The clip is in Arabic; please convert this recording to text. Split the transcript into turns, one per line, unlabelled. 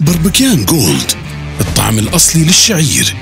بربكيان جولد الطعم الأصلي للشعير.